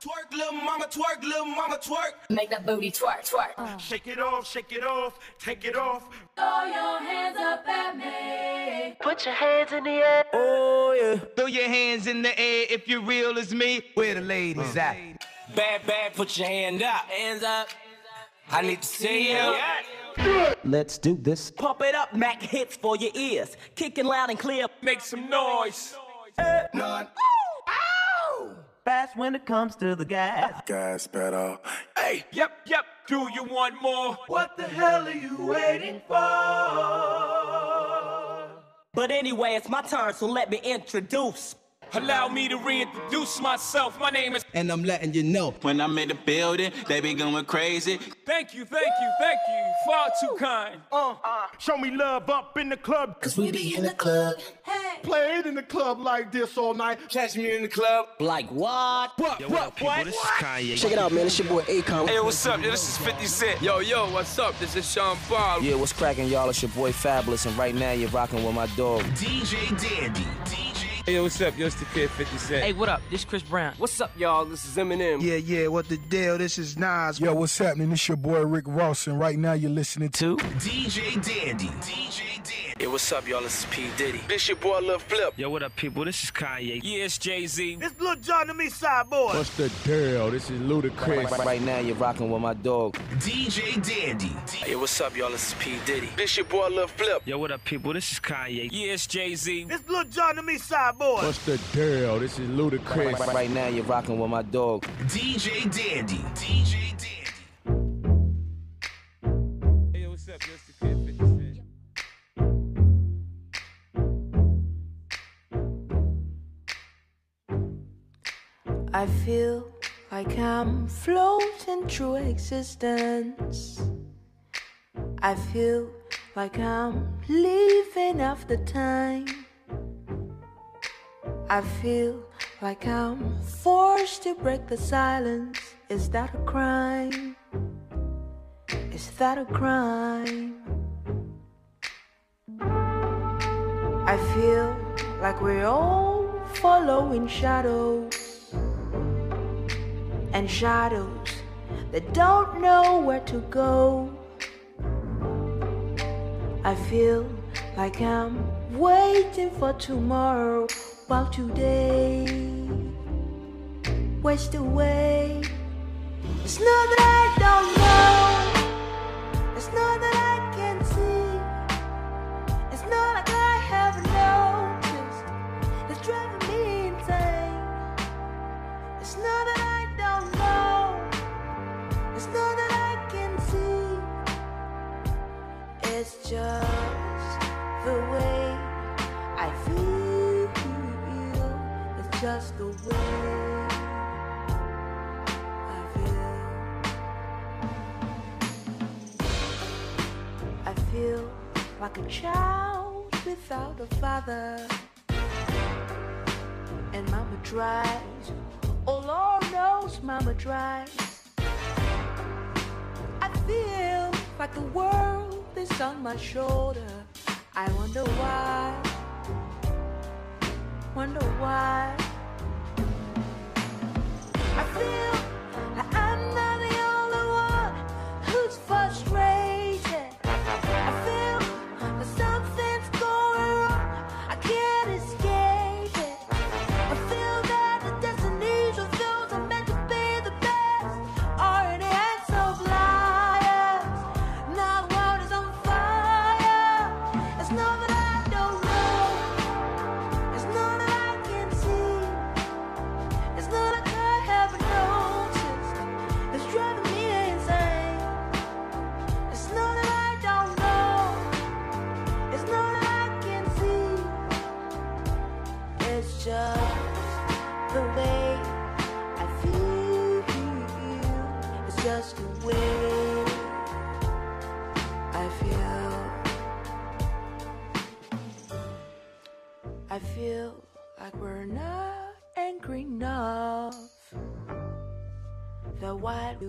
Twerk, little mama, twerk, little mama, twerk. Make that booty twerk, twerk. Uh. Shake it off, shake it off, take it off. Throw your hands up at me. Put your hands in the air. Oh yeah. Throw your hands in the air if you're real as me. Where the ladies at? Bad, bad, put your hand up. Hands up. I need to see you. Let's do this. Pump it up, Mac hits for your ears. Kicking loud and clear. Make some noise. None. Fast when it comes to the gas. Gas pedal. Hey, yep, yep. Do you want more? What the hell are you waiting for? But anyway, it's my turn, so let me introduce. Allow me to reintroduce myself. My name is. And I'm letting you know. When I'm in the building, they be going crazy. Thank you, thank you, thank you. Far too kind. Uh, Show me love up in the club. Cause we be in the club. Hey. Played in the club like this all night. Catch me in the club. Like what? What, what, what? This is Kanye. Check it out, man. It's your boy Akon. Hey, what's up? Yo, this is 50 Cent. Yo, yo, what's up? This is Sean Paul. Yeah, what's cracking, y'all? It's your boy Fabolous, and right now you're rocking with my dog. DJ Dandy. DJ Hey, yo, what's up? Yo, it's the kid 50 Cent. Hey, what up? This Chris Brown. what's up, y'all? This is Eminem. Yeah, yeah, what the deal? This is Nas. Yo, what's happening? It's your boy Rick Ross, and right now you're listening to. DJ Dandy. DJ Dandy. Hey, what's up, y'all? This is P. Diddy. This your boy Lil Flip. Yo, what up, people? This is Kanye. Yeah, it's Jay Z. It's Lil Jon and me, side boy. What's the deal? This is Ludacris. Right, right now you're rocking with my dog. DJ Dandy. Hey, what's up, y'all? This is P. Diddy. This your boy Lil Flip. Yo, what up, people? This is Kanye. Yeah, it's Jay Z. It's Lil Jon and me, side boy. What's the deal? This is Ludacris. Right, right now you're rocking with my dog. DJ Dandy. DJ Dandy. I feel like I'm floating through existence. I feel like I'm living off the time. I feel like I'm forced to break the silence. Is that a crime? Is that a crime? I feel like we're all following shadows and shadows that don't know where to go. I feel like I'm waiting for tomorrow while today wastes away. It's not that I don't know, it's not that just the way I feel. It's just the way I feel. I feel like a child without a father. And mama tries. Oh Lord knows mama tries. I feel like the world is on my shoulder. I wonder why. Wonder why. I feel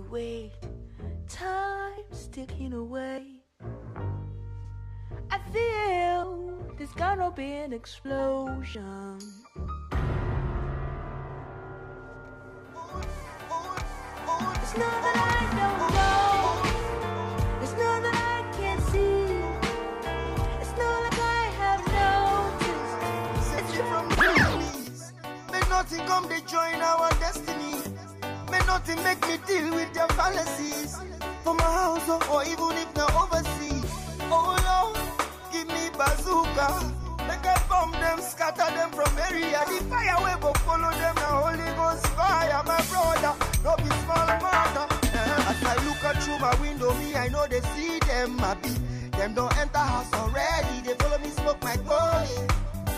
away, time ticking away. I feel there's gonna be an explosion. It's not that I don't know. It's not that I can't see. It's not like I have noticed. Set you from the Make nothing come, to join our destiny. Nothing make me deal with your fallacies. For my house or, even if they're overseas. Oh Lord, give me bazooka. Make I bomb them, scatter them from area. The fire will follow them. The Holy Ghost fire, my brother. No be small matter. Eh, As I look out through my window, me I know they see them. I be them don't enter house already. They follow me, smoke my glory.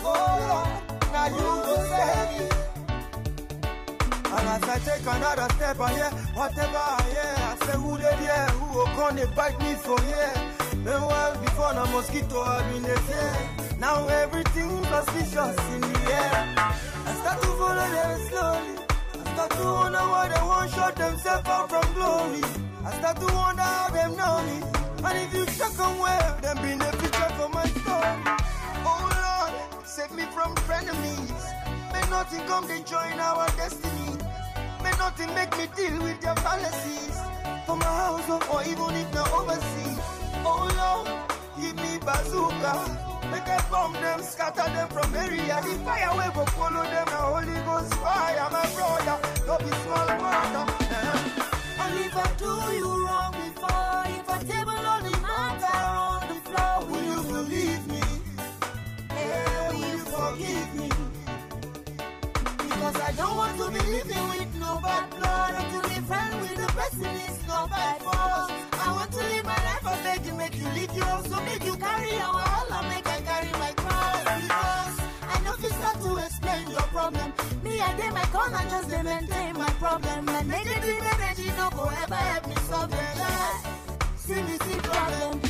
Oh Lord, now you go save me. As I take another step, oh I hear whatever I hear. I say, who they there? Who will come and bite me for here? Meanwhile, before the mosquito, I've been there. Now everything suspicious in the air. I start to follow them slowly. I start to wonder why they won't shut themselves out from glory. I start to wonder how them know me. And if you check them well, them been the picture for my story. Oh Lord, save me from frenemies. May nothing come to join our destiny. Nothing make me deal with your fallacies. For my house or, even if they're overseas. Oh Lord, give me bazooka. Make I bomb them, scatter them from area. The fire will go follow them. The Holy Ghost fire, my brother. Don't be small. Eh. And if I do you wrong before, if I table on the matter on the floor, Will you believe me? yeah, will you forgive me? Because I don't want to be person is not by force. I want to live my life, I beg you, make you live yours, so make you carry your all, I make I carry my cross. Because I know you start to explain your problem, me I did my corner just to maintain my problem. And negative energy no go ever help me solve them. See me see problem.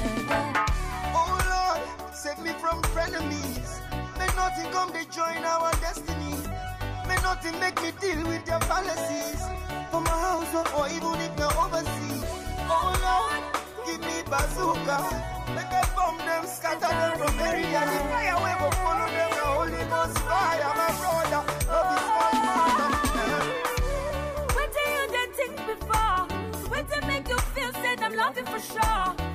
Oh Lord, save me from frenemies. May nothing come to join our destiny. May nothing make me deal with their fallacies. For my house or, even if they're overseas. Oh Lord, give me bazooka. Make I bomb them, scatter them from area. The fire will go follow them. The Holy Ghost fire, my brother. Love is my mother. What do you did think before? What to make you feel said I'm loving for sure?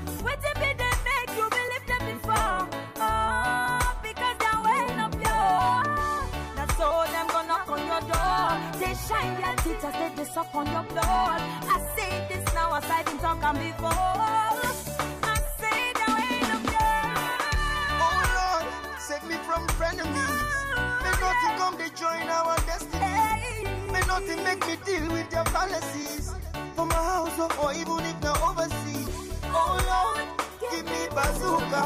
Shine their this up on your blood. I say this now, as I didn't talk on before. I say they're weighing up Oh Lord, save me from frenemies. May nothing come to join our destiny. May nothing make me deal with their fallacies. For my house or, or even if they're overseas. Oh Lord, give me bazooka.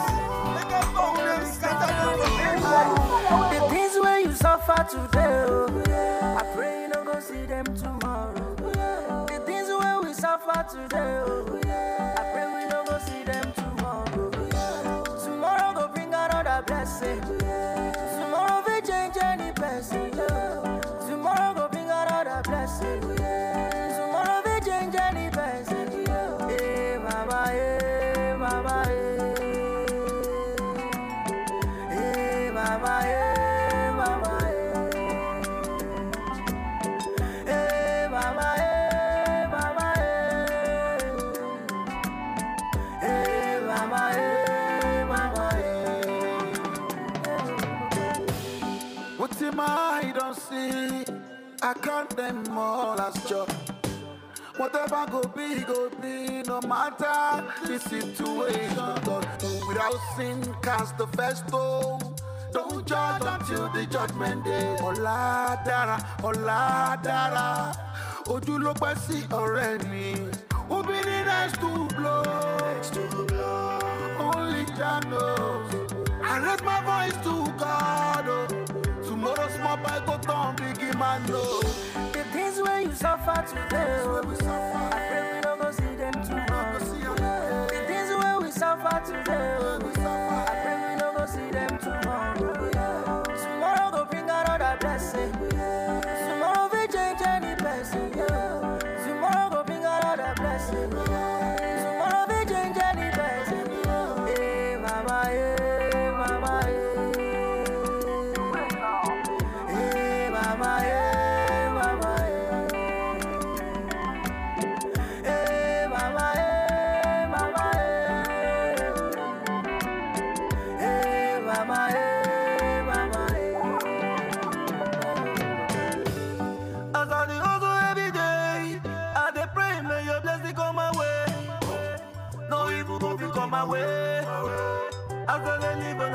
Make I bomb them, scatter from. The things where you suffer today, oh, I pray you don't go see them tomorrow. The things where we suffer today, oh, In my eye don't see? I count them all as joy. Whatever go be, go be, no matter the situation. Without sin, cast the first stone. Don't judge until the judgment day. Ọ̀la dára, ọ̀la dára. Ojú ló pẹ́ sí ọ̀rẹ́ mi. Obìnrin next to blow. Only Jah knows. I raise my voice to God. Oh. Tomorrow small go turn big man know. The things where you suffer today, oh, I pray we don't go see them tomorrow. The things where we suffer today, oh.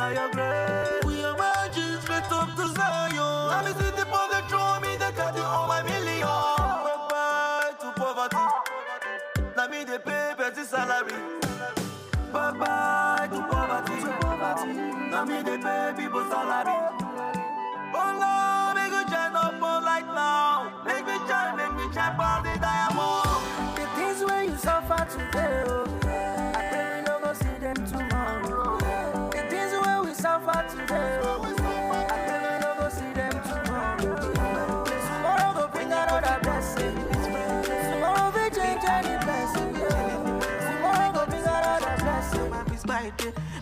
On your grave. We are marching straight up to Zion. Let me see the ball they throw me, they got it on my million. Bye bye to poverty. Let me they pay petty salary. Bye bye to poverty. Let me they pay people salary. Oh Lord, make me shine up more light now. Make me shine, make me shine for the diamond. The things where you suffer today, oh,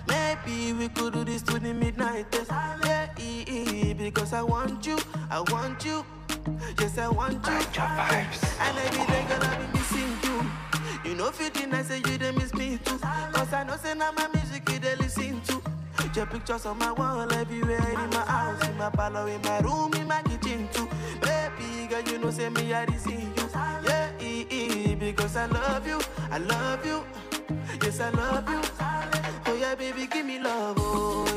Maybe we could do this to the midnight test. Yeah, because I want you, I want you. Yes, I want you. And every day gonna be missing you. You know, 15, I say you they miss me too. Cause I know, say now my Your pictures on my wall everywhere in my house, in my parlor, in my room, in my kitchen too. Baby, girl, you know, say me I see you. Yeah, eh, eh, because I love you, I love you. Yes, I love you. Oh yeah, baby, give me love. Oh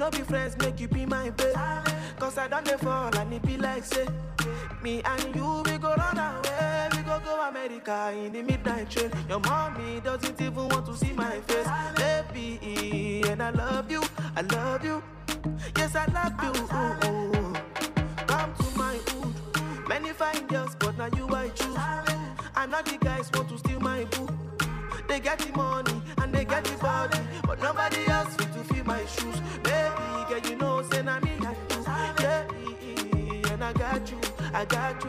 we be friends, make you be my babe? Cause I done the fall and it be like say, me and you, we go run away, we go go America in the midnight train. Your mommy doesn't even want to see my face, baby, and I love you, I love you. Yes, I love you. Ooh, ooh. Come to my hood. Many fine girls, but now you I choose. And now the guys want to steal my boo. They get the money and they get the body, but nobody else fit to fill my shoes. Baby, I got you.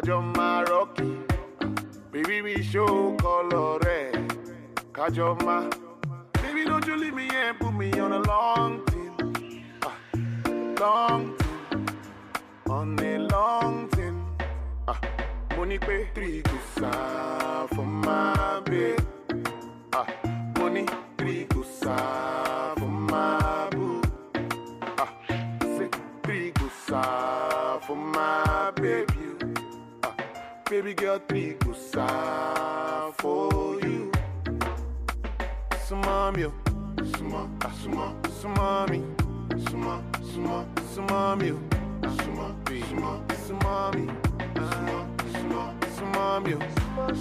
Kajo Maroki. Baby, we show colore, Kajo Ma. Baby, don't you leave me and put me on a long thing, ah, long thing, on a long thing. Ah, money pay three gusa for my babe. Ah, money three gusa for baby girl, three gusa for you. Sumami, suma, ah, suma, sumami, suma, suma, sumami, suma, suma, sumami, suma, suma, sumami,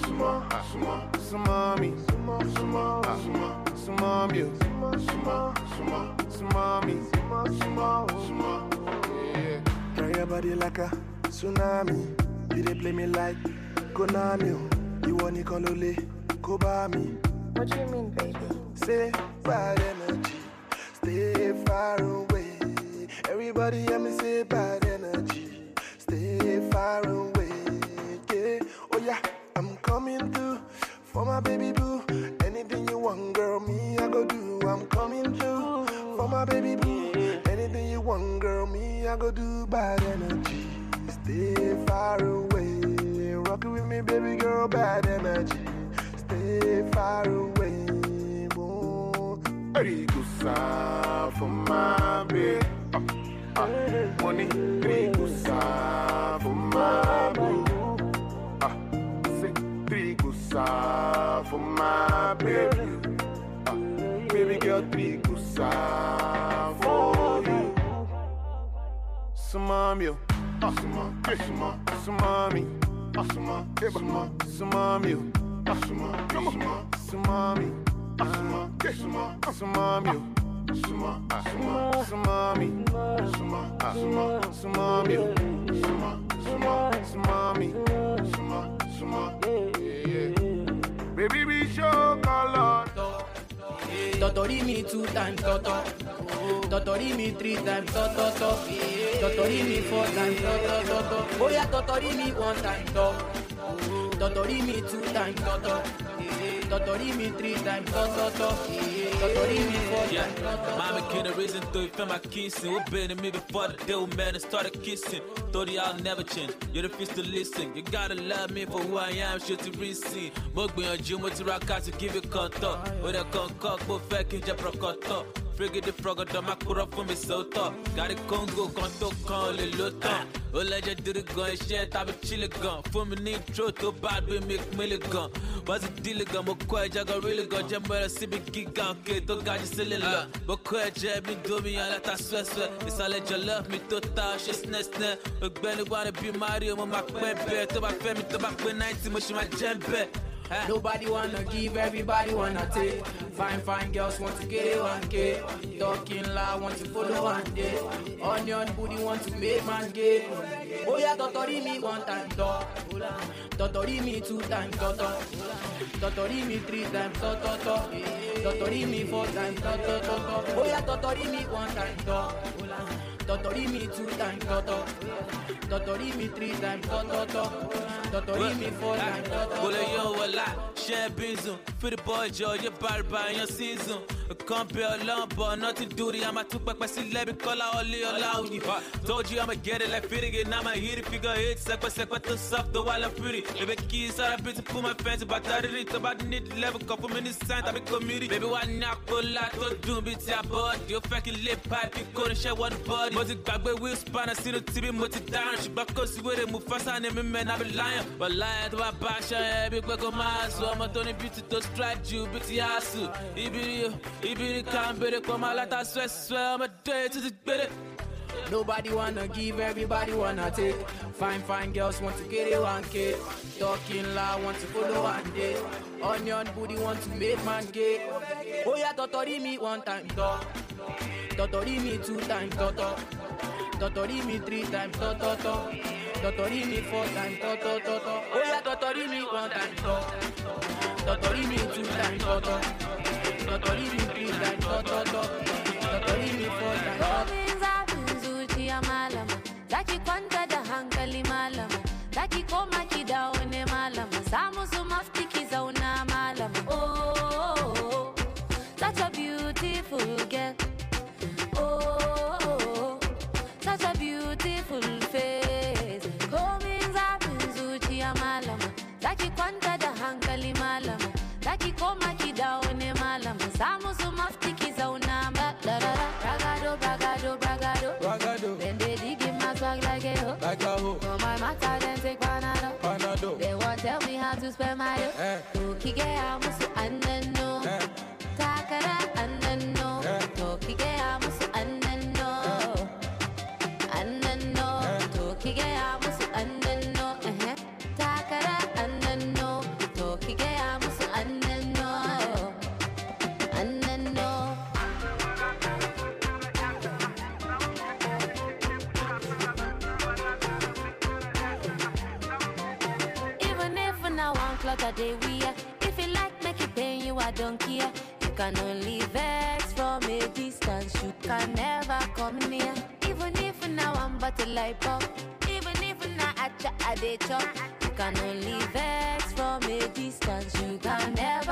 suma, ah, suma, sumami, suma, suma, ah, suma, sumami, suma, suma, sumami, suma, suma, yeah. Carry your body like a tsunami. You dey play me like Konami. oh. You want Nicolole, go by me. What do you mean, baby? Say bad energy, stay far away. Everybody hear me say bad energy, stay far away. Yeah, oh yeah, I'm coming through for my baby boo. Anything you want, girl, me I go do. I'm coming through for my baby boo. Anything you want, girl, me I go do. Bad energy, stay far away. Rock it with me, baby girl, bad energy. Stay far away. Boom. Rikusa for my baby. Ah, ah. Money, rikusa for my boo. Ah, say, kusa for my baby. Ah, baby girl, be kusa for you. Sumami, ah, suma, eh, suma, sumami, ah, suma, eh, suma, sumami, ah, suma, eh, suma, sumami, ah, suma, eh, suma, sumami, suma, ah, suma, sumami, suma, ah, suma, sumami, suma, suma, sumami, suma, suma, yeah, yeah. Baby, be show color. Totori me two times, toto. Totori me three times, toto. To. Totori me four times, toto, toto. Oh yeah, totori me one time, to. Totori me two times, toto. Totori me three times, toto. To. Totori me four times, toto. Mama can the reason to feel my kissing. What been to me before the deal, man, and started kissing. Thought y'all never change. You refuse to listen. You gotta love me for who I am, shit to receive. Mo gbìyànjú mo ti ra ká to give it kọ́ńtọ̀. Ó dẹ̀ kọ́ńkọ́ pé ó fẹ́ kí n jẹ́ prọkọ̀tọ̀. Frigidi frọgọdọ máa kúrọ fún mi sọ́tọ̀. Gàrí kóńgò kan tó kan ò lè ló tán. Ó lẹ́jẹ̀ dírí gan iṣẹ́ tàbí chile gan. Fún mi ní intro tó bá gbé mi pínlẹ̀ gan. Ti dílé gan, mo kọ́ ẹja gan rílẹ̀ gan. Jẹ́ mo rẹ̀ síbi gíga òkè tó ga jù sílẹ̀ lọ. Mo kọ́ ẹ̀jẹ̀ mi domi aláta swẹ́swẹ́. Ìsàlẹ̀ jọ̀lọ́ mi tó ta ṣe snẹ́snẹ́. Ògbẹ́ni wà ní bí Mario, mo máa pẹ́ bẹ́ẹ̀. Tó bá fẹ́ mi tó bá pé náìtì, mo ṣì máa jẹ́ bẹ́ẹ̀. Nobody wanna give, everybody wanna take. Fine, fine girls want to get it one K. Talking loud, want to follow one day. Onion booty want to make man gay. Oh yeah, totori me one time, to. Totori me two times, to to. Totori me three times, to to to. Totori me four times, to to to to. Oh yeah, totori me one time, to. Totori me two times, to to. Totori me three times, to to to. Totori me four times, to to Kò lè to. yọ owó la, ṣe é bínzùn. Fídí bọ́ọ̀jì ọyẹ́ bàrìbà yan season. Kan bẹ ọlọ́mbọ̀, nothing duty. I'ma tún pẹpẹ sí lẹ́bi kọ́lá ọlé ọlá òyì. Told you I'ma get it like fitting now I'ma hit it. Figure eight, sẹ́pẹ́sẹ́pẹ́ tó soft tó wà lọ pretty. Bébé kí sára bí ti fún my fans. Bàtà rírì tó bá ní level kan fún mi ní sign tàbí committee. Bébí wà ní àpòlá tó dùn bíi ti àbọ̀dì. Ó fẹ́ kí lè pipe kó ní ṣẹ́ wọ́n bọ́ọ̀dì. Mo ti gbàgbé wheel spanner sínú tv mo ti dáràn. Ṣùgbọ́n kò sí wéré mu fásá ni mi mẹ́ náà bí lion. Wàláyà tó bá bá aṣọ yẹn bí pé kó máa sùn. Ọmọ tó ní bíútì tó strike ju bí ti àṣù. Ibiri ibiri béèrè pọ̀ máa látà swẹ́swẹ́. Ọmọdé títí gbére. Nobody wanna give, everybody wanna take. Fine, fine girls want to get it one K. Talking loud, want to follow one day. Onion booty want to make man gay. Oh yeah, totori me one time, to. Totori me two times, to to. Totori me three times, to to to. Totori me four times, to to to to. Oh yeah, totori me one time, to. Totori me two times, to to. Totori me three times, to to tell me how to spend my dough can only vex from a distance. You can never come near. Even if now I'm but a light. Even if now the a day chop. You can only vex from a distance. You can never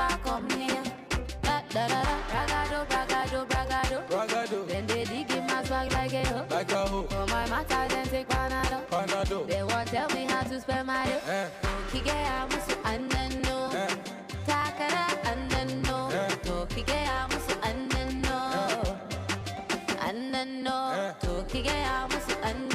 To kike ya musu annano.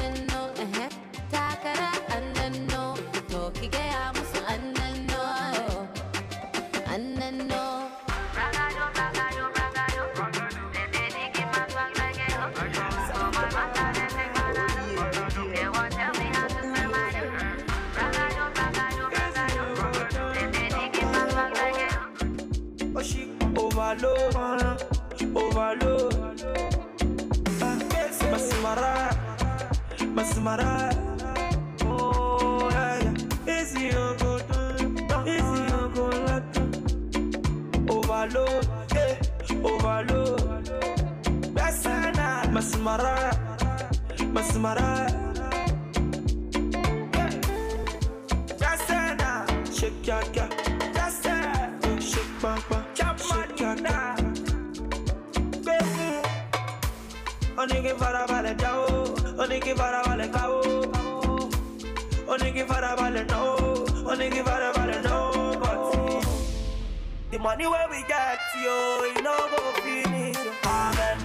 Money wey we get, yo, you no go finish. Amen.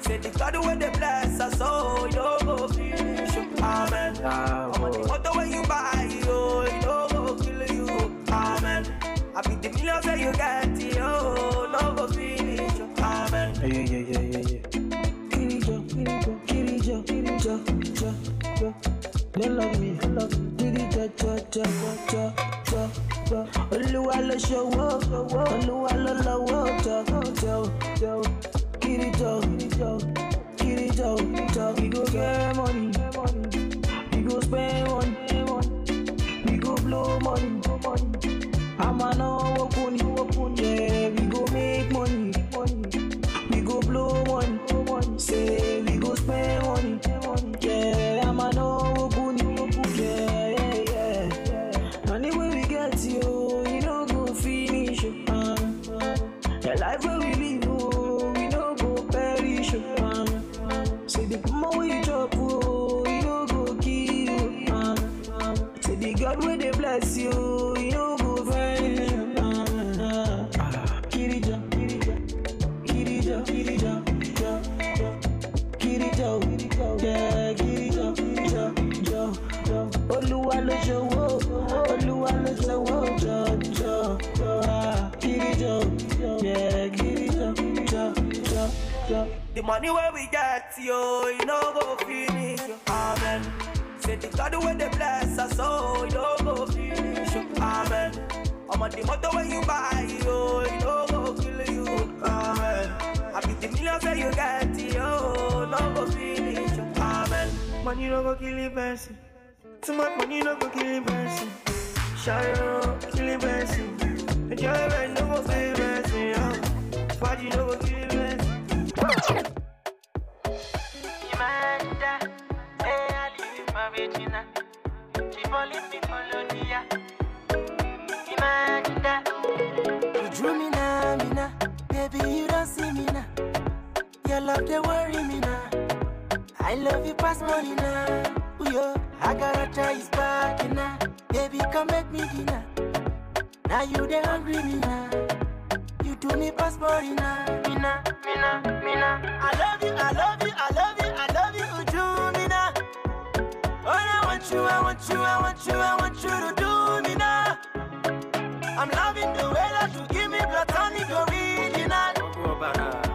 Say the God wey dey bless us, oh, e no go finish. Amen. Omo, ṣòwò, Olúwa ló lọ́wọ́, God will they bless you, you go vanish, um, Kirija, Kirija, Kirija, Kirija, Kirija, yeah, Kirija, Jo, Jo. Olúwa Olúwa ah, Kirija, yeah, Kirija, Jo, Jo. The money where we get, yo, you no go finish. Say the God wey dey bless us, oh, you no go finish, amen. I'm on the motor when you buy, yo, you no go kill you, amen. I be the millions that you get, yo, oh, no go finish, amen. Money no go kill a person. Too much money no go kill a person. Shadow kill a person. Enjoyment no go kill a person, yo. Party no go kill a person. Regina. She falling me for Lodia. Imagine that. You drew me now, me now. Baby, you don't see me now. Your love, they worry me now. I love you past money now. Ooh, yo, I gotta try is back now. Baby, come make me dinner. Now you they hungry me now. You do me past money now. Me now, me now, me now. I love you, I love you, I love you, I love you, want you, I want you, I want you, I want you to do me now. I'm loving the way that you give me platonic original.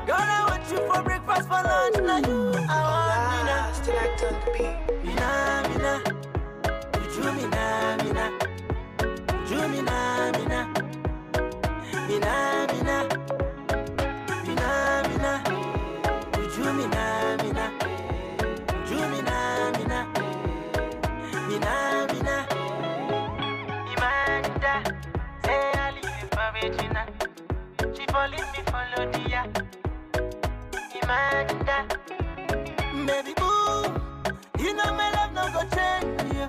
Girl, I want you for breakfast, for lunch, now you, I want me now. Mina, mina, you drew me now, mina, you drew me now, mina, mina, mina, mina, mina, you drew me now, mina, falling me for Lodia. Imagine that, baby boo, you know my love no go change you.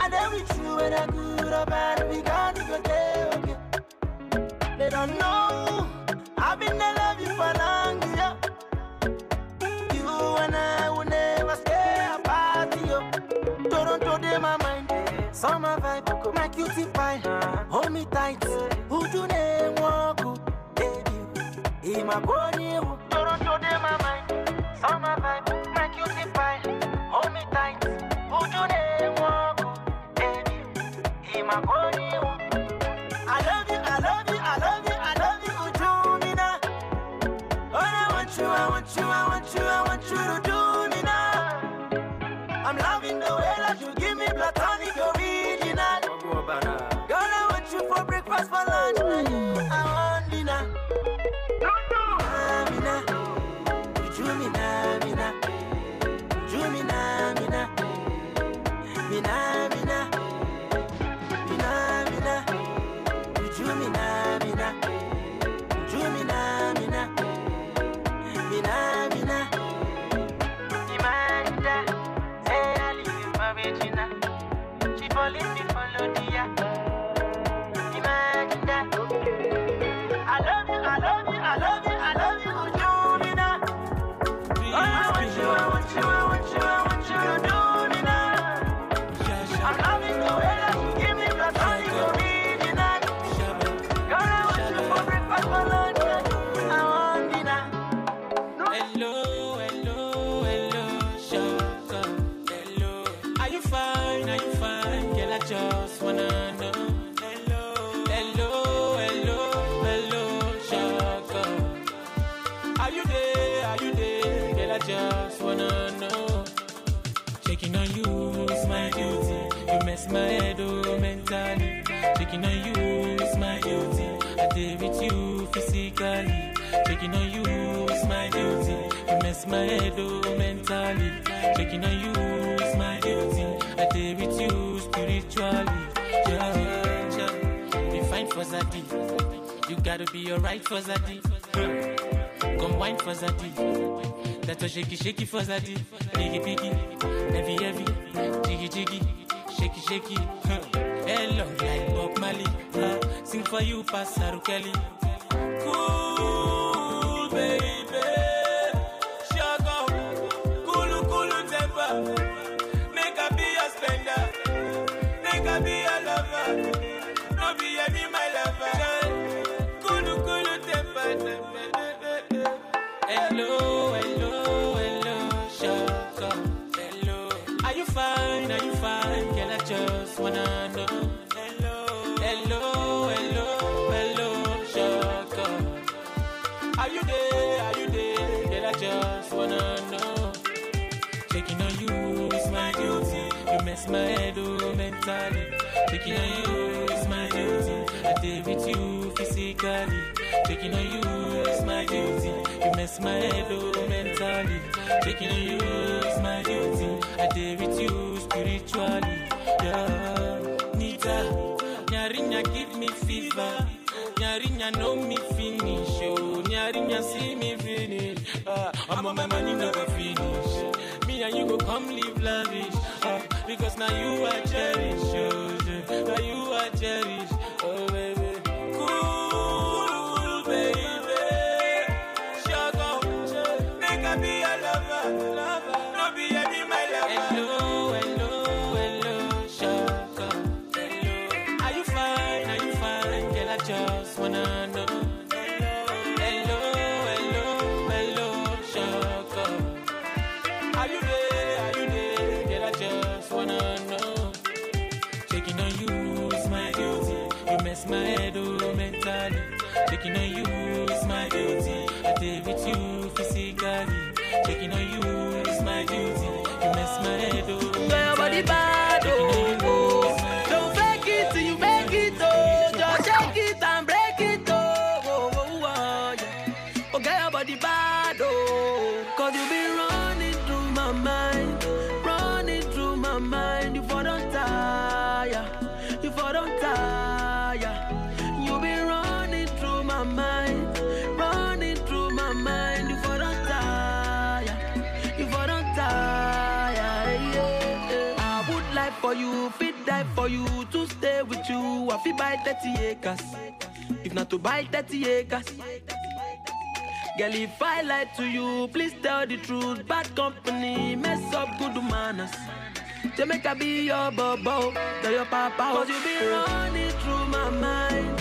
And then with you whether good or bad, we to go there, okay. They don't know, I've been in love you for long, yeah. You and I will never stay apart, yo. Toronto, they my mind. Summer vibe, my cutie pie. Hold me tight. Who Baby, Checking on you is my duty. I did with you physically. Checking on you is my duty. You mess my head, oh, mentally. Checking on you is my duty. I did with you spiritually. Yeah, yeah. Be fine for Zadi. You gotta be alright for Zadi. Come wine for Zadi. That's a shaky, shaky for Zadi. Biggie, biggie, heavy, heavy, jiggy, jiggy, shaky, shaky. Hello, like Bob Sing for you, Pastor Kelly. Cool, baby. Mess my head, oh, mentally. Checking on you is my duty. I did with you physically. Checking on you is my duty. You mess my head, oh, mentally. Checking on you is my duty. I did with you spiritually. Yeah, Nita, Nyarinya give me fever. Nyarinya know me finish, oh. Nyarinya see me finish. Ah, I'm on my money never finish. Me and you go come live lavish. Ah, because now you are cherished, oh. Now you are cherished, die for you to stay with you. I feel buy 30 acres, if not to buy 30 acres. Girl, if I lie to you, please tell the truth. Bad company, mess up good manners. Jamaica be your bubble, tell your papa. Cause you be running through my mind,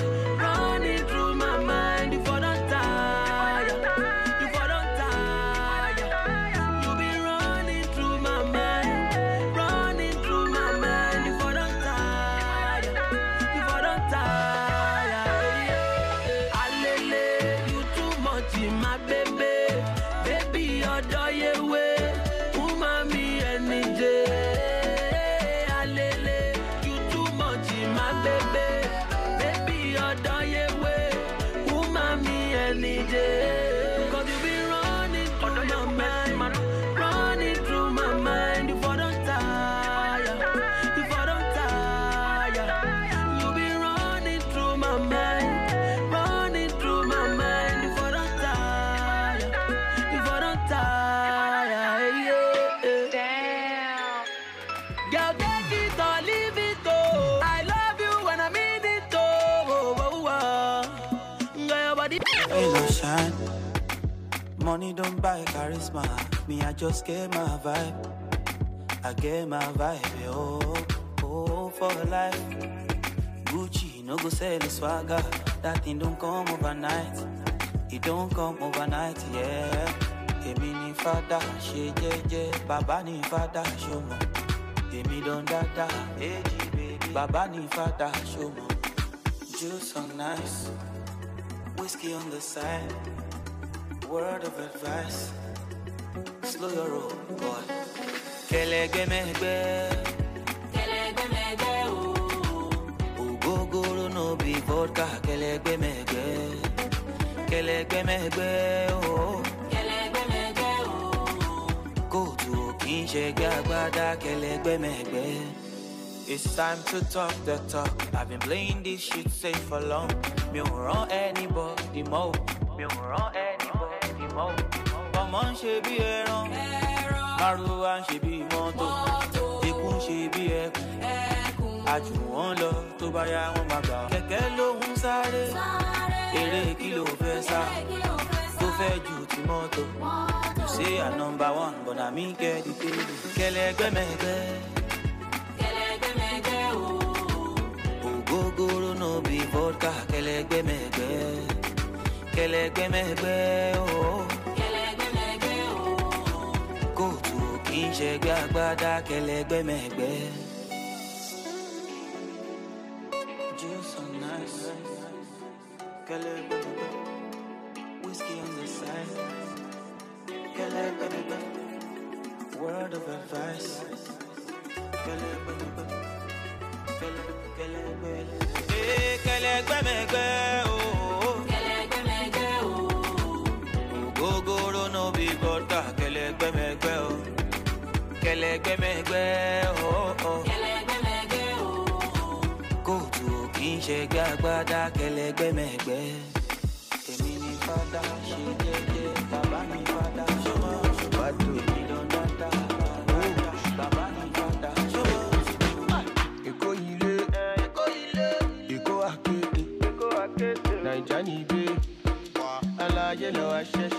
Money don't buy charisma. Me, I just get my vibe. I get my vibe, oh, oh, for life. Gucci, no go sell the swagger. That thing don't come overnight. It don't come overnight, yeah. Èmi ni fada, ṣe jẹ́jẹ́, bàbá ni fada, ṣọmọ. Èmi don dada, èjì bèbí, bàbá ni fada, ṣọmọ. Juice on nice, whiskey on the side. Word of advice, slow your roll, boy. Kẹlẹgbẹmẹgbẹ, no be vodka. Kóòtù ò kì í ṣe gbé agbádá, kelegbe megbe. It's time to talk the talk. I've been playing this shit safe for long. Mi ò rán anybody mọ́. Mi ò rán anybody mọ́. Ọmọ ń ṣe bí ẹran. Márùwá ń ṣe bí mọ́tò. Ikú ń ṣe bí ẹkùn. Àjù wọn lọ tó bá yá wọn máa gbà. Kẹ̀kẹ́ ló ń sáré. Eré kí ló fẹ́ sá? Tó fẹ́ ju ti mọ́tò. You say I'm number one, but na me get the table. Kẹlẹgbẹmẹgbẹ. Kelegbe megbe, oh. Ogogoro no be vodka, kẹlẹgbẹmẹgbẹ. Kẹlẹgbẹmẹgbẹ, oh. Kelegbe megbe, oh. Kóòtù kì í ṣẹgbẹ́ agbádá, kẹlẹgbẹmẹgbẹ. Juice on. Kẹlẹgbẹmẹgbẹ. Whiskey on the side. Word of advice. Hey, oh. Í ṣẹgbẹ́ agbádá, kẹlẹgbẹmẹgbẹ. Èmi ni fada, ṣe jẹ́jẹ́, bàbá mi fada, ṣọmọ ṣùgbọ́dọ̀. Èmi dán dáadáa, bàbá mi fada, ṣọmọ Èkó ilé, Èkó akéde, Naija ní ibé, aláyé lọ aṣẹ́ṣe.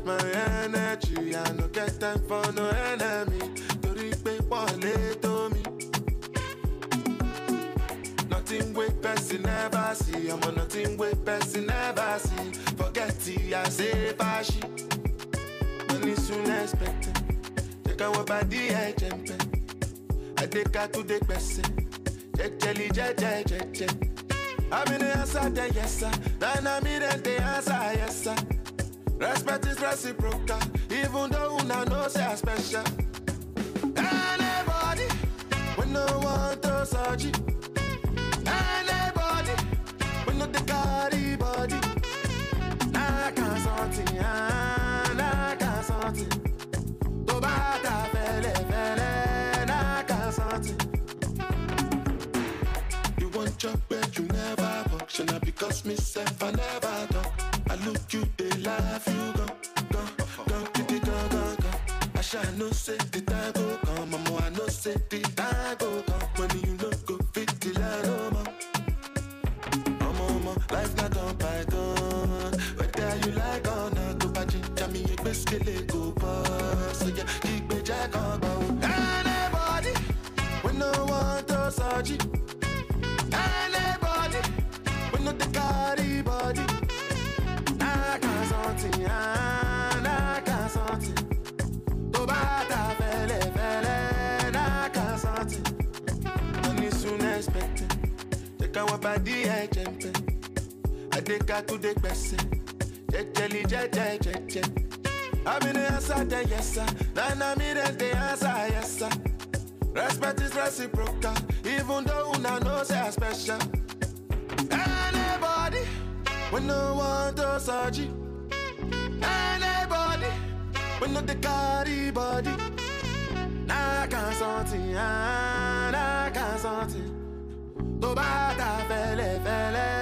I my energy, I no get time for no enemy. Torí pé pọ̀lẹ́ tó mi. Nothing wey person never see, I'm on nothing wey person never see. Forget it, I say fashi. Money soon expected. Check out what body I jump. Adeka to the person. Jejeli jeje jeje. I'm in the answer, the yes sir. Then I'm in the answer, yes sir. Respect is reciprocal, even though una know say I special. Anybody, when no one to search it. Anybody, when no the carry body. Nah, can't something, ah, nah, can't something. To bata fele fele, nah, can't something. You want job where you never should not because myself I never No say the time go come, mama, I know say the Take her to the best. Jejeli, jeje, jeje. I'm in the yes, sir. Nana, me, then the answer, yes, sir. Respect is reciprocal, even though una know say I special. Anybody, when no one to search. Anybody, when no the carry body. Nah, can't something, ah, nah, can't something. To bata fele fele,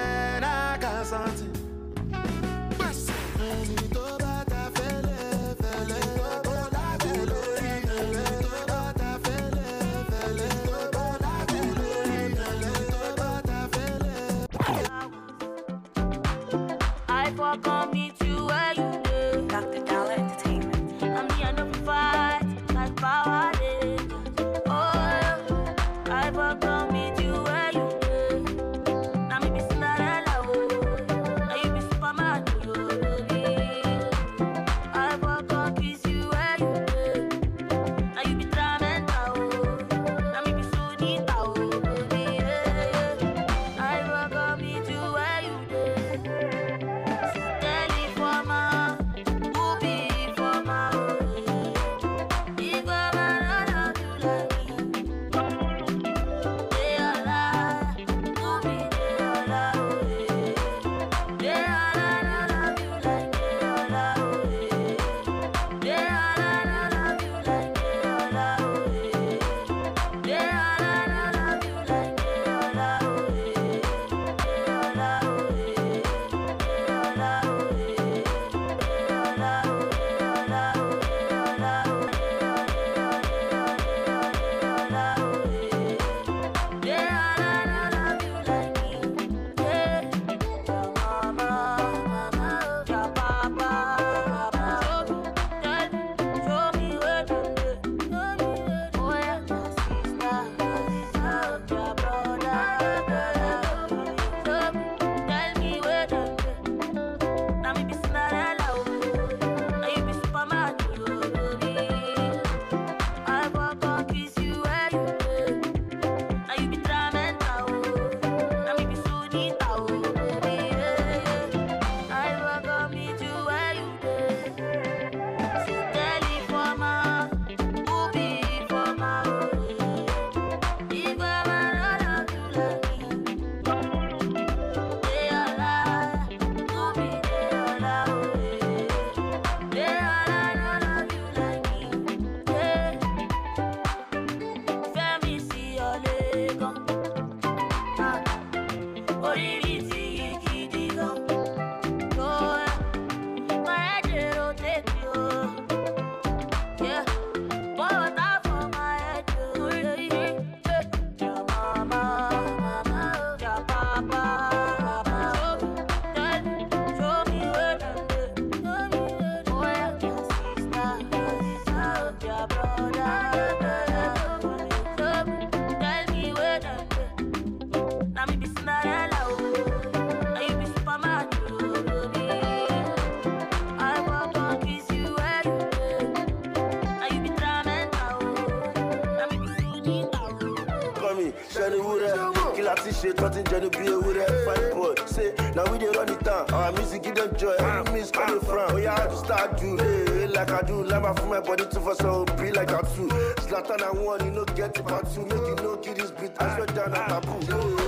ti ṣe tán ti jẹnu bí ewúrẹ́ fine boy. Ṣe na we dey run it down our music give them joy. Every miss come dey frown. Oya how to start do hey, like i do. Lamba for my body two for so be like tattoo zlatan and one you no get it part two make you no kill this beat i swear down na taboo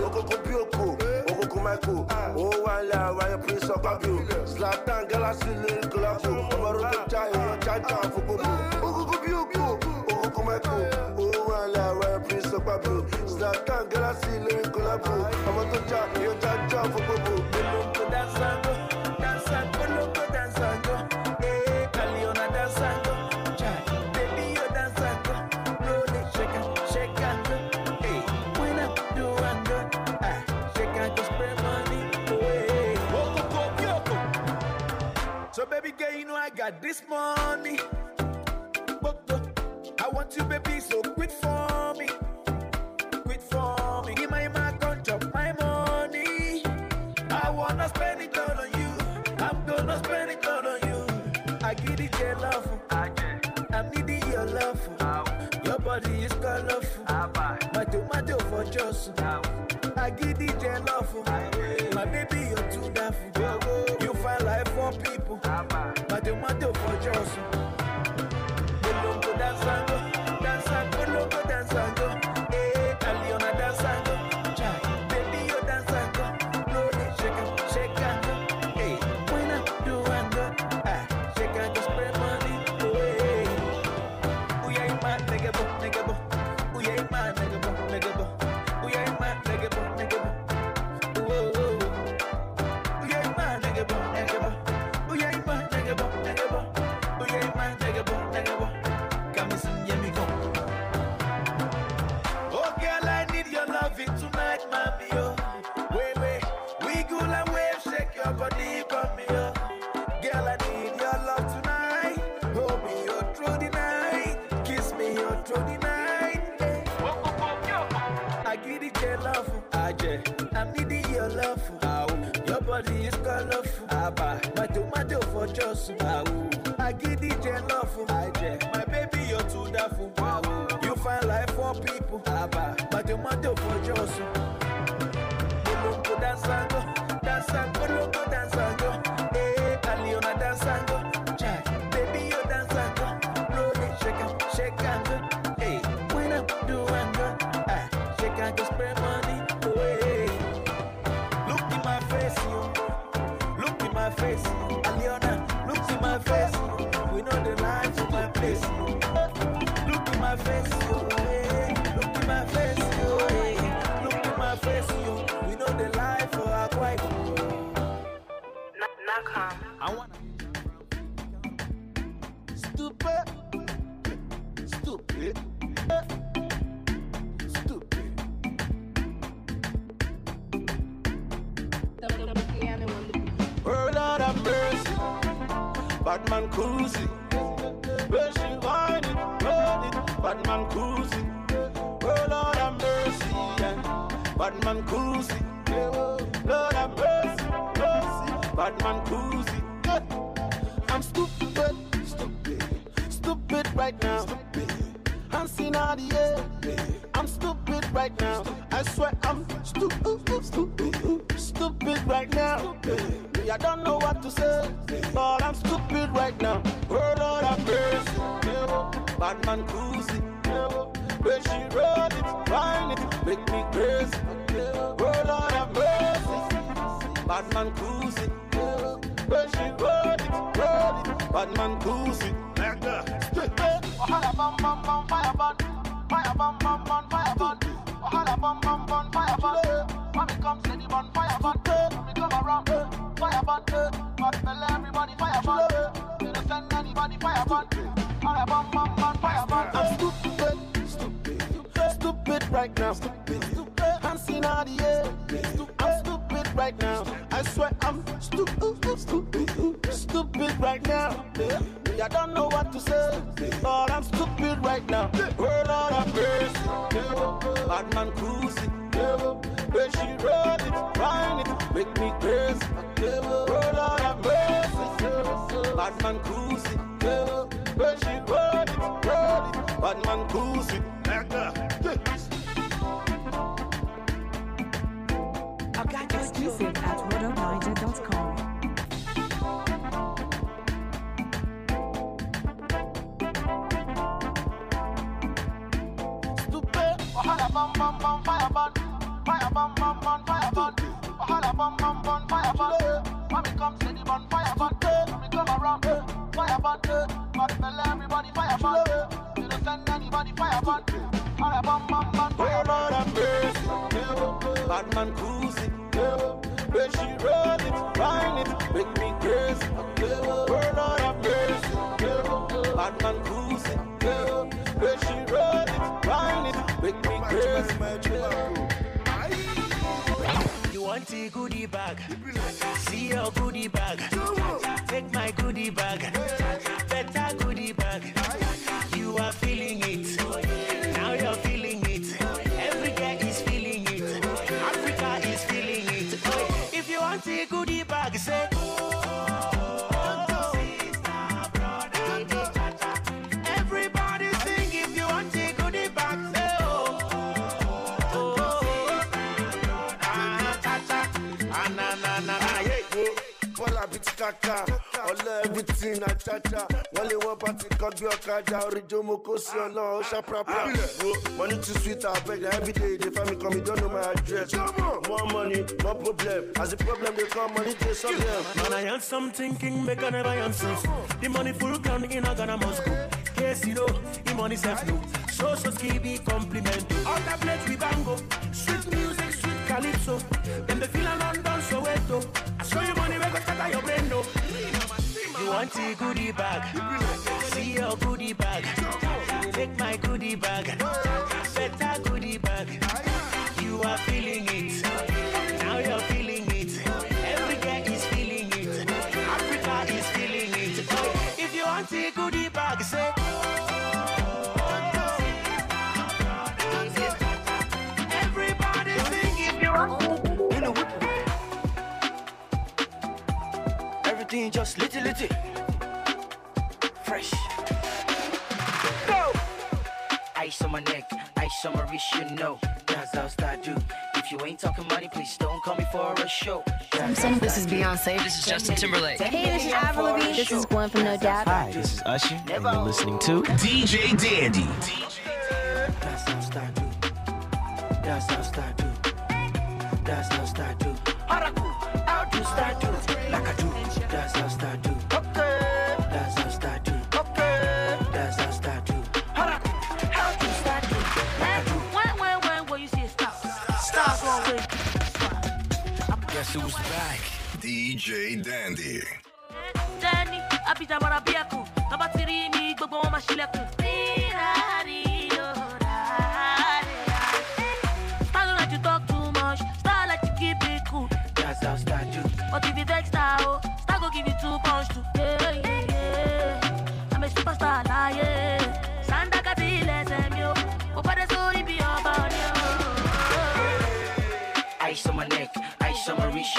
okoko bí oko okoko michael. Ó wà ń lé àwọn ayọ̀ prince ọ̀pábíò zlatan galaxy lórí kọlápò ọmọ rogo jayo jaja fúnpọ̀pọ̀ okoko bí oko okoko michael. Ó wà ń lé àwọn ayọ̀ prince ọ̀pábíò zlatan galaxy lórí kọlápò ọmọ tó já yóò jaja fúnpọ̀pọ̀. Olongo body is colorful. My tomato for just. I give it your love. My baby, you're too daft. You find life for people. My tomato for just. I'm needing your love. Ow. Your body is colorful. Abba, my tomato for just. Ow. I give it your love, I Yeah. Batman cruising. Lord have mercy, mercy. Batman cruising. I'm stupid, stupid, stupid right now. I'm seeing out the air. I'm stupid right now. I swear I'm stupid, stupid, stupid right now. I don't know what to say, but I'm stupid right now. Word Lord have mercy. Batman cruising. Where she roll it, whine it, make me crazy. Word Lord have mercy. Batman cruising. Where she roll it, roll it, Batman cruising. Wahala bam bam bam fire burn, fire bam bam bam fire burn. Wahala bam bam bam fire burn. When me come say the burn fire burn, when me come around fire burn. But tell everybody fire burn. Me no send anybody fire burn. Now. Stupid. I'm seeing out the air. I'm stupid right now. I swear I'm stupid, stupid, stupid right now. I don't know what to say, but I'm stupid right now. Word Lord have mercy. Batman cruising. Where she roll it, whine it, make me crazy. Word Lord have mercy. Batman cruising. Where she roll it, roll it, Batman cruising. Bum bum bum fire burn. When me come see the bun fire burn. When me come around, fire burn. Bad fella everybody fire burn. You don't send anybody fire burn. Fire bum bum bum fire burn. Mercy. Bad man cruising. When she roll it, grind it, make me crazy. Lord have mercy. Bad man cruising. When she roll it, grind it, make me crazy. Goodie bag? See your goodie bag. Take my goodie bag. Everything na chacha. Wọ́n lé wọ́n bá ti kọ́gbé ọ̀kadà, oríjó mo kó sí ọlọ́run, ó ṣàprápra. Bro, money too sweet, abeg na everyday dey find me come, you don't know my address. More money, more problem. As the problem dey come, money dey solve them. Man, I had some thinking, make I never answer. The money full ground in a Ghana Moscow. Case you know, the money self no. So so skibby compliment. All the plates we bango. Sweet music, sweet calypso. Then the feel London, so weto. I show you money, we go scatter your brain, no. You want a goodie bag? See your goodie bag. Take my goodie bag. Everything just litty litty. Fresh. Go! Ice on my neck, ice on my wrist, you know. That's how I do. If you ain't talking money, please don't call me for a show. This is Beyonce. This is Justin Timberlake. Hey, this is Avril Lavigne. This is Gwen from No Doubt. Hi, this is Usher, and you're listening to DJ Dandy. That's how I do. That's how I do. That's how I do. Guess who's back? DJ Dandy. Danny, Abidjan Marabiaku, Tọ́ba ti rí mi, gbogbo wọn máa ṣílẹ̀kùn. Style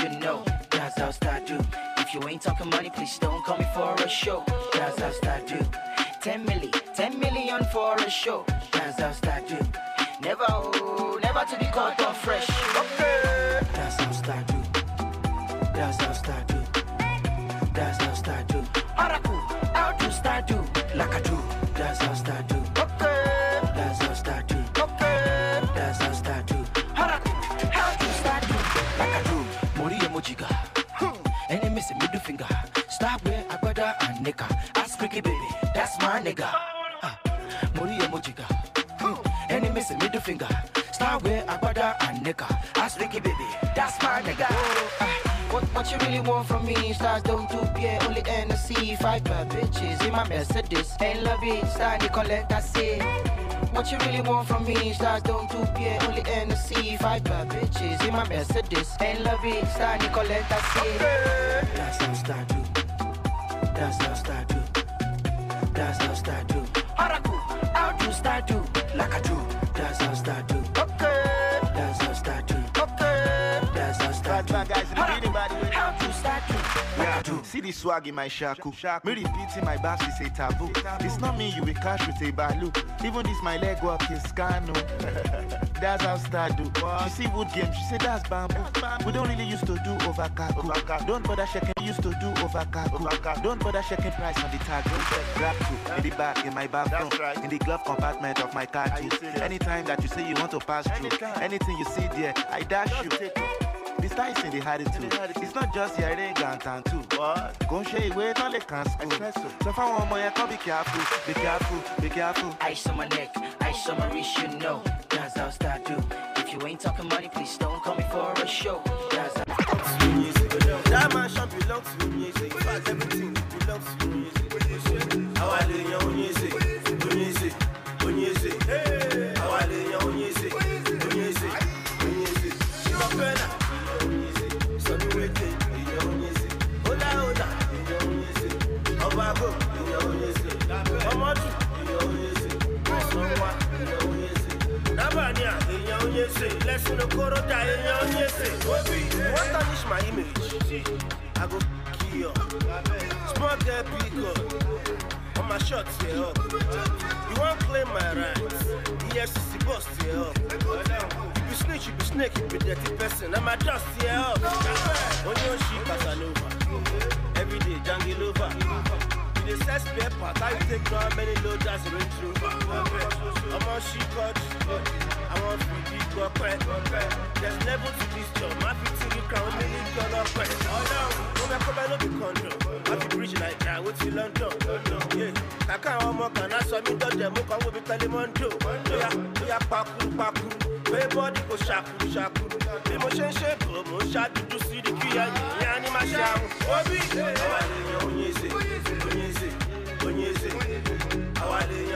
you know. That's how I do. If you ain't talking money, please don't call me for a show. That's how I do. 10 milli, 10 million for a show. That's how I do. Never, oh, never to be caught on finger. Start where I brother and nigga. Ask Ricky baby, that's my nigga. Ah, What, what you really want from me? Stars don't do beer, only NC. Five bad bitches in my Mercedes. Ain't love it, start the collect, I say. What you really want from me? Stars don't do beer, only NC. Five bad bitches in my Mercedes. Ain't love it, start the collect, I say. That's how I do. That's how I do. That's how I do. How do I do? Like I do. That's how do. See the swag in my shaku. Me repeating my bass is a taboo. It's not me you will catch with a balu. Even this my leg go work is scano. that's how star do. She see wood game, she say that's bamboo. We don't really used to do over kaku. Don't bother checking, used to do over kaku. Don't bother checking price on the tag. Don't check grab two in the back, in my bathroom, in the glove compartment of my car too. Anytime that you say you want to pass through, anything you see there, I dash you. Besides in the attitude, it's not just your ring and tattoo. Go show you where all the can oh. school. So if I want more, come be careful, be careful, be careful. Ice on my neck, ice on my wrist, you know. That's how star do. If you ain't talking money, please don't call me for a show. That's how That mansion belongs to music. In fact, everything belongs to music. Okoroja, èèyàn Onyese. Obi, you wan tarnish my image? I go kill you. Small girl, big girl. On my shorts, yeah, up. You won't claim my rights. EFCC bust, yeah, up. You snitch, you be snake, you be dirty person. I'm a dust, yeah, up. On your shit, Casanova. Every day, jungle over. Sell spare part, how you take how many loaders you range through? I'm on shit, cut. I want free big corporate. There's level to this job. My 50 crown, million dollar press. Oh no, no, me come no be condo. I be preach like that, what's in London? Yeah, àwọn ọmọ kan náà sọ mí dọ́jẹ̀ mú kan wo bí tẹlifóńdò. Bóyá bóyá pakuru pakuru, pé bọ́ọ̀dì kò ṣàkuru ṣàkuru. Bí mo ṣe ń ṣe kò mò ń ṣàdúdú sí di kí ẹyìn ìyá ni máa ṣe àwọn. Obi! Àwa lè yan Onyese,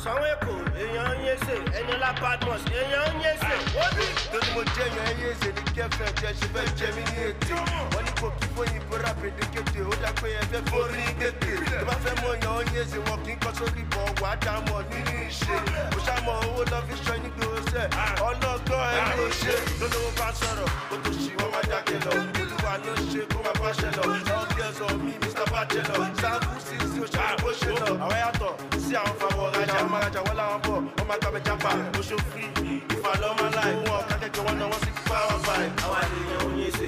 Onyese. Sanwó-Èkó, èèyàn Onyese. Eniola Badmus, èèyàn Onyese. Obi! torí mo jẹ́ yan Onyese ní kẹfẹ́ jẹ́ ṣe fẹ́ jẹ mí ní ètè wọ́n ní kò kí fóyin bóra pédékété ó dá pé ẹ fẹ́ forí kété tó bá fẹ́ mọ yan Onyese wọn kì í kọ́ sórí bọ̀ wá dá mọ̀ nínú ìṣe kò sàmọ̀ owó lọ́ fi ṣọ́ nígboro sẹ́ ọlọ́gbọ́n ẹ ló ṣe lólówó bá sọ̀rọ̀ ó tó ṣì wọ́n má dákẹ́ lọ olúwa ló ṣe kó má bá ṣẹ lọ all girls on me Mr. Bachelor sáàbù sí sí òṣèlú bó làwọn bọ̀ wọn máa gbàgbé jápa oṣù free ìfàlọ́mọ láì wọn kákẹ́kẹ́ wọn náà wọ́n sì power vibe. Àwa lè yan Onyese,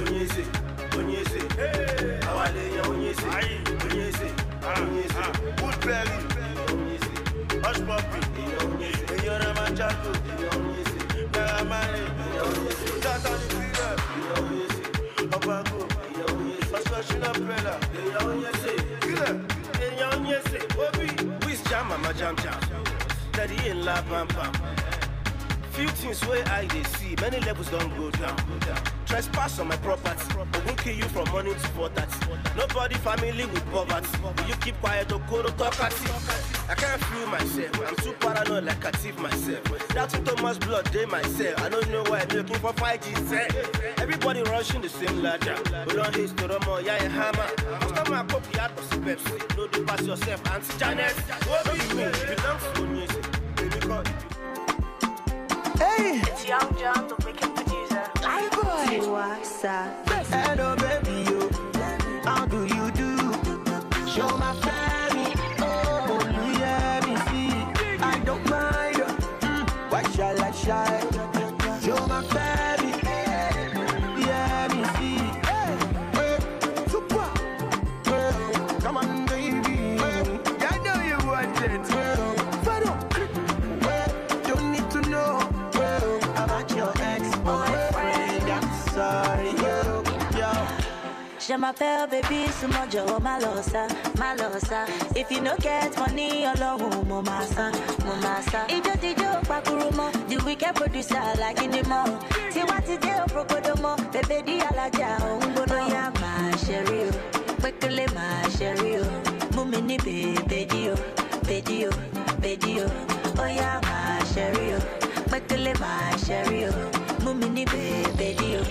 Onyese, Onyese. Àwa lè yan Onyese, Onyese, Onyese. Woodberry, Onyese. Hushpuppi, èèyàn rẹ̀ máa jágò, Naira Marley, Tata ní Freedom, Ọbago, Ọ̀ṣọ́ Ṣínà Pẹ̀lá, Kílẹ̀. Èèyàn Onyese, Obi. Wiz jam mama jam jam. Daddy in la bam bam. Few things where I dey see, many levels don't go down. Trespass on my property, Ogun kill you from morning to 4:30. Nobody family with poverty. Will you keep quiet or go to talkati? I can't feel myself, I'm too paranoid like I thief myself. That's much blood dey myself. I don't know why I'm looking for 5G set. Everybody rushing the same ladder. We don't hate to Romo, yeah, a hammer. My copy out of Pepsi. No do pass yourself, Auntie Janet. What do you mean? It belongs Hey! It's Young John, the wicked producer. Hi, boy! What's up? Hello, baby, you. How do you do? Show my Je m'appelle baby, sumo jọ̀wọ́ má lọ má lọ. If you no get money, ọlọ́run mo máa san, mo máa san. Ijó tíjó pakuru mọ́, the wicked producer like in the mall. Tiwa ti dé òfrokodo mọ́, bèbè di gbóná. Bóyá máa ṣe rí o, pékélé máa ṣe o. Mú mi ní bèbèdí o, bèdí o, bèdí o. Máa ṣe rí o, pékélé máa ṣe o. Mú mi ní bèbèdí o,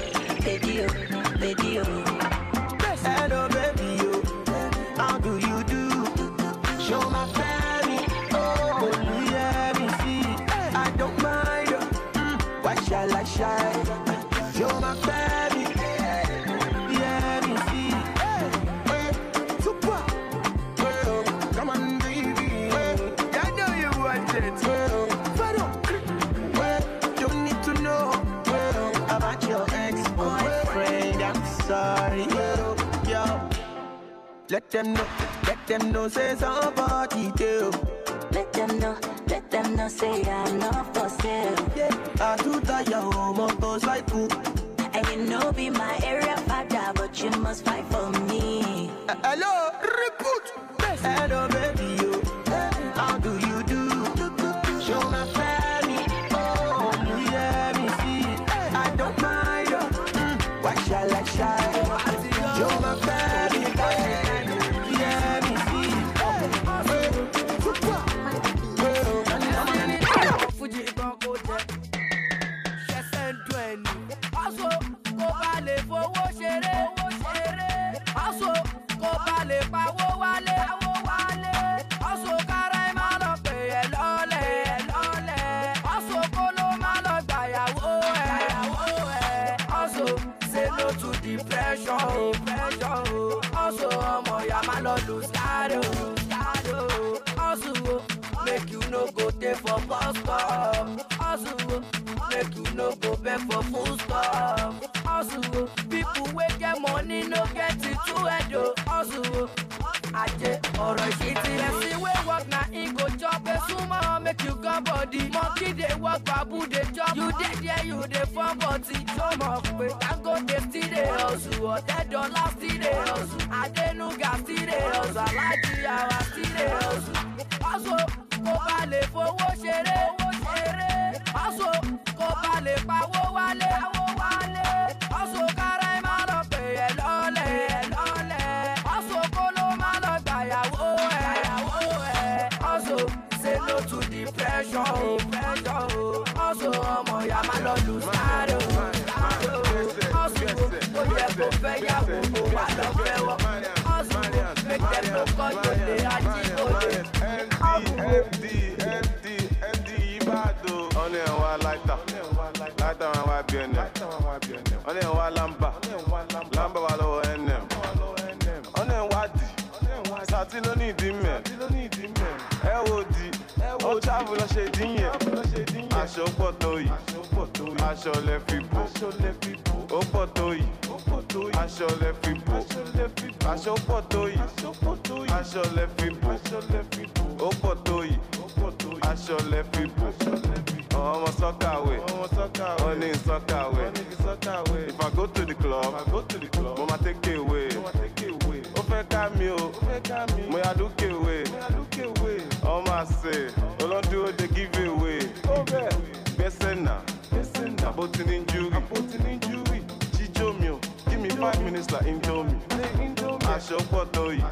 bèdí o, You're my baby. Yeah, me see. Hey, hey, super. Girl, come on, baby. I know you want it. Girl, well, you need to know about your ex-boyfriend. I'm sorry. Let them know. Let them know. Say somebody too. Let them know. Let them know. Say I'm not. Yeah, I do that your motorcycle. And you know, be my area father, but you must fight for me. Uh, hello, depression o. Ọ̀ṣọ́ ọmọ ìyá máa lọ lù sáré o. Ọ̀ṣọ́ ó yẹ kó fẹ́ yàwó kó wà lọ fẹ́ wọ́. Ọ̀ṣọ́ make dem no call you dey ajíkòde. MD, MD, MD Ibado. Ọ̀nà ẹ̀wà láìta, láìta wọn wá bí ẹnẹ̀. Ọ̀nà ẹ̀wà lámbà, lámbà wà lọ́wọ́ ẹnẹ̀. Ọ̀nà ẹ̀wà dì, sàtí ló ó tábù lọ ṣe dín yẹn. Aṣọ pọ̀ tó yìí, aṣọ lẹ fi bò. Ó pọ̀ tó yìí, aṣọ lẹ fi bò. Aṣọ pọ̀ tó yìí, aṣọ lẹ fi bò. Ó pọ̀ tó yìí, aṣọ lẹ fi bò. Ọmọ sọ́kàwé, wọ́n ní sọ́kàwé. If I go to the club, mo ma take away. Ó fẹ́ ká mi o, mo yà dúkè wé. Ọmọ àṣẹ, olódúró dey give away. Gbẹ́sẹ̀ nà, àbótí ní júrì. Jíjó mi o, give me five minutes like indomie. Aṣọ pọ̀ tó yìí,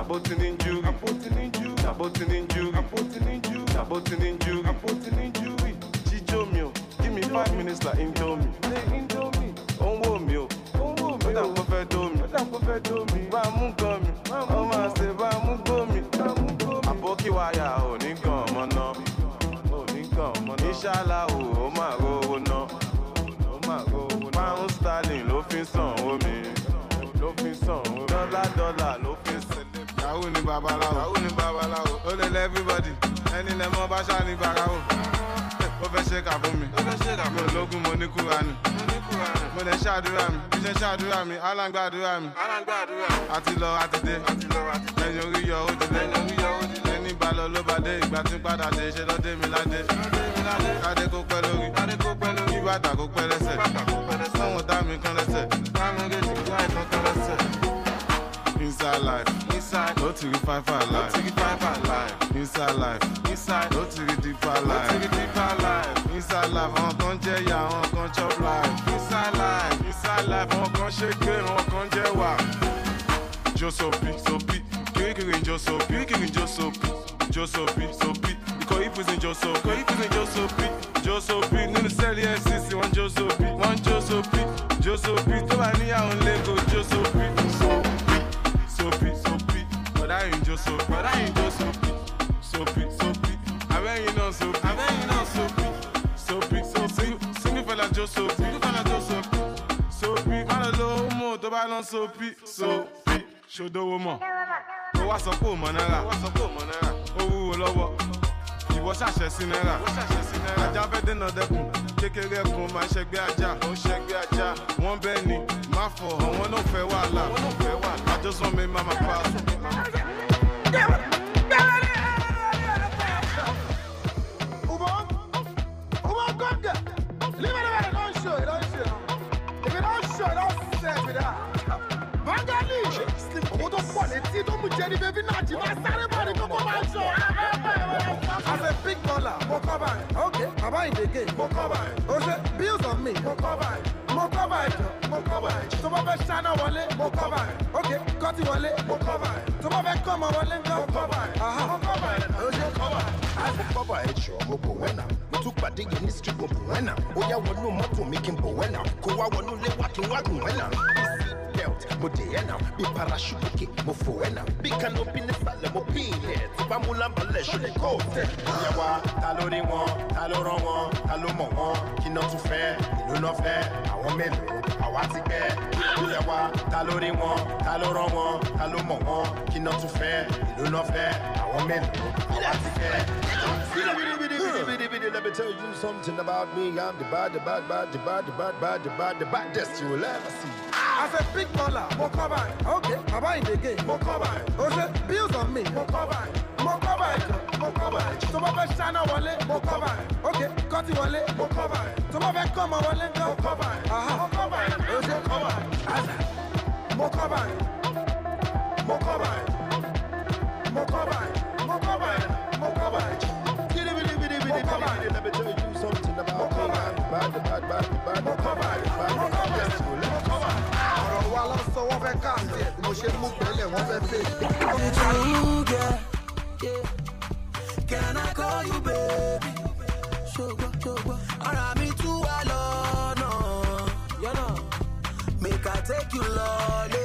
àbótí ní júrì. Àbótí ní júrì. Àbótí ní júrì. Jíjó mi o, give me five minutes like indomie. Ó ń wò mí o, ó dà kó fẹ́ dó mi. Bá a mú gan mi, ọmọ àṣẹ bá a mú gbó mi. Àbókí wáyà ò ní Ìṣàlá o, ó máa rówó ná. Pound sterling ló fi sàn owó mi. Ló fi sàn owó mi. Dọ́là dọ́là ló fi sẹ́lẹ̀. Yahoo ni babaláwo. Yahoo ni babaláwo. Ó lè lẹ́ everybody. Ẹni lẹ mọ́ bá ṣáà ní barawo. Ó fẹ́ ṣe kà fún mi. Mi. Ò lógún mo ní kúra ni. Mo lè ṣàdúrà mi. Bí ṣe ṣàdúrà mi, alágbàdúrà mi. Àti lọ àti dé. Ẹyin orí yọ ó ti dé. Ó ti bá lọ ló bá dé. Ìgbà tí ń padà dé. Ṣé lọ́dé mi ládé. Kádé kó pẹ́ lórí. Kí bàtà kó pẹ́ lẹ́sẹ̀. Sọ́wọ́n dá mi kan lẹ́sẹ̀. Ń gèjì kí àìsàn kan lẹ́sẹ̀. Inside life. Inside. To be five five life. To be five five life. Inside life. Inside. No to be deeper life. No to be deeper life. Inside life. Àwọn kan jẹ́ ìyá, àwọn kan chop life. Inside life. Inside life. Àwọn kan ṣe gbé, àwọn kan jẹ́ wà. Jó sopi, sopi. Kirikiri ń jó sopi. Jó sopi. Jó sopi, sopi. Ikọ̀ ìpèsè ń jó sopi. Ikọ̀ ìpèsè ń jó sopi. Jó sopi. Nínú sẹ́ẹ̀lì FCC wọ́n jó sopi. Wọ́n jó sopi. Jó sopi. Tó bá níyàwó ńlẹ́gò jó sopi. Sopi, sopi, sopi. Bọ̀dá yìí ń jó sopi. Bọ̀dá yìí ń jó sopi. Sopi, sopi. Abẹ́yìn náà sopi. Abẹ́yìn náà sopi. Sopi, sopi. Single fella jó sopi. Single fella jó sopi. Sopi. Má lọ lówó mọ̀ tó bá lọ sopi. Sopi. Ṣòdowó mọ̀. Ó wá sọ pé ò mọ wá sọ pé ò mọ náírà. Ó wúwo lọ́wọ́. Ìwọ ṣàṣẹ sí náírà. Ajá fẹ́ dènà dẹ́kun. kékeré kun máa ṣẹgbẹ́ ajá ó bẹ́ẹ̀ ni má fọ̀ àwọn náà fẹ́ wàhálà àjọsọ mi máa máa pa. Létí tó mú jẹ́rí bébí náà jí máa sáré bọ̀ ní kókó máa ṣọ. As a big baller, mo cover it. Okay, bàbá ìdègé, mo cover it. O ṣe bills on me, mo cover. Mo cover jọ, mo cover it. Tó bá fẹ́ ṣáná wọlé, mo cover. Okay, kọ́tì wọlé, mo cover it. Tó bá fẹ́ kọ́ ọmọ wọlé, mo cover. Aha, mo cover it. O ṣe cover it. mo bọ́bà ẹ̀ jọ mo wẹ́nà mo tún pàdé ní street mo bò wẹ́nà ó yá wọnú mọ́tò mi kí n bò wẹ́nà kó wá wọnú ilé wa kí n wá gùn belt mo dè ẹ́ nà bí parachute òkè mo fò ẹ́ nà bí canopy nísàlẹ̀ mo pín in ẹ̀ tí bá mú lámbàlẹ̀ ṣọlẹ̀ kó o tẹ̀. wa ta ló rí wọn ta ló rán wọn ta ló mọ̀ wọn kí náà fẹ́ ìlú náà fẹ́ àwọn mélòó àwa ti gbẹ́. ìyá wa. Let me tell you something about me. I'm the bad, the bad, bad, the bad, the bad, bad, the bad, the baddest you will ever see. As a big baller, mo cover. Okay, bàbá ìdègé, mo cover it. O ṣe bills on me, mo cover it. Mo cover it jọ, mo cover it. Tó bá fẹ́ ṣáná wọlé, cover. Okay, cover it. Tó bá fẹ́ kọ́ ọmọ wọlé, mo cover it. Aha, cover wọ́n fẹ́ káàsì ẹ̀ mo ṣe mú pẹ́lẹ̀ wọ́n fẹ́ fẹ́. Can I call you baby? Lọ́nà. Yọ́nà make I take you lọ́lé.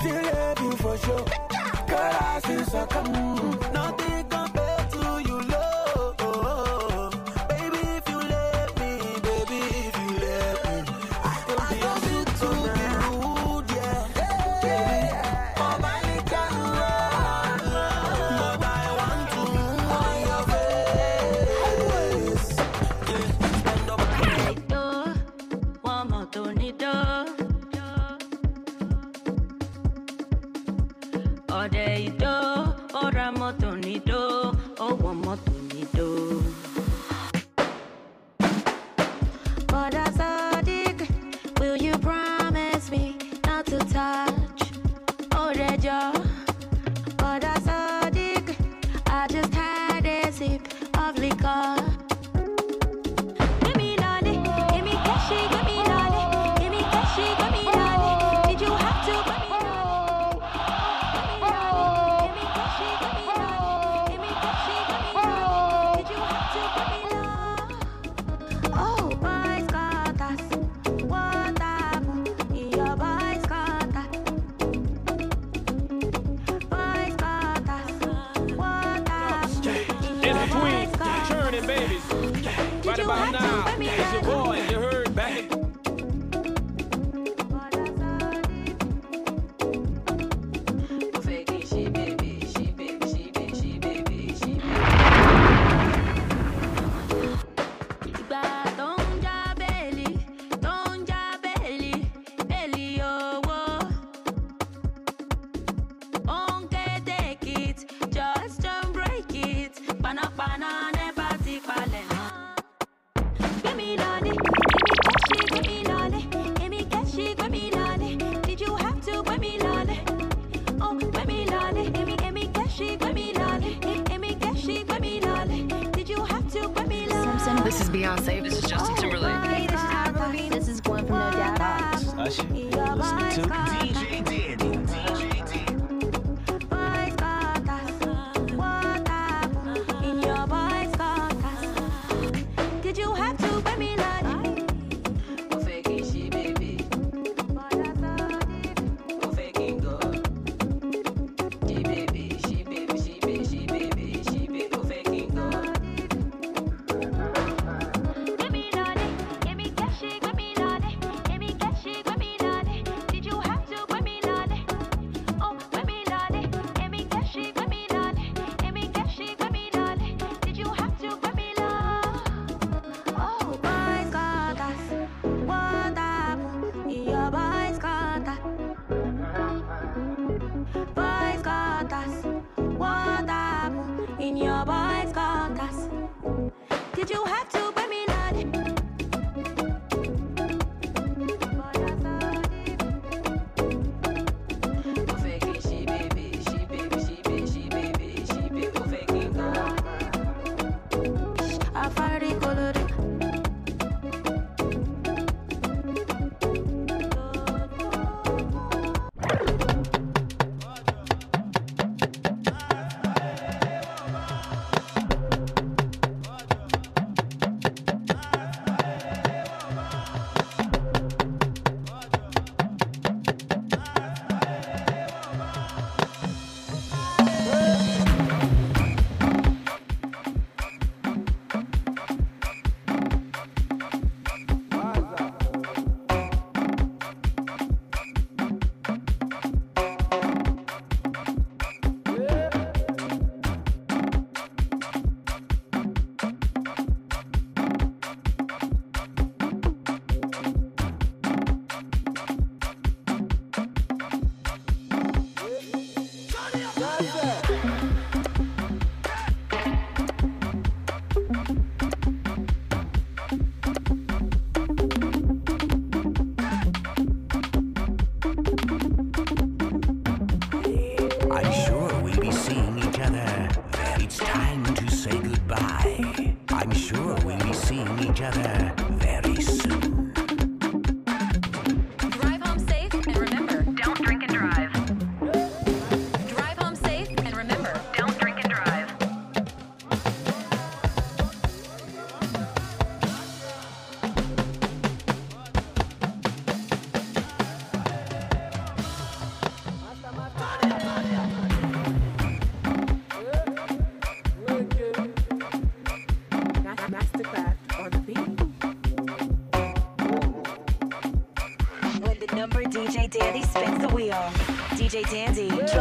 Still love you for sure. Girl, I still suck. mm, This is Beyonce. This is Justin oh, Timberlake. Hey, this is Avril This is Gwen from No Doubt. This is Usher. This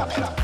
Get up.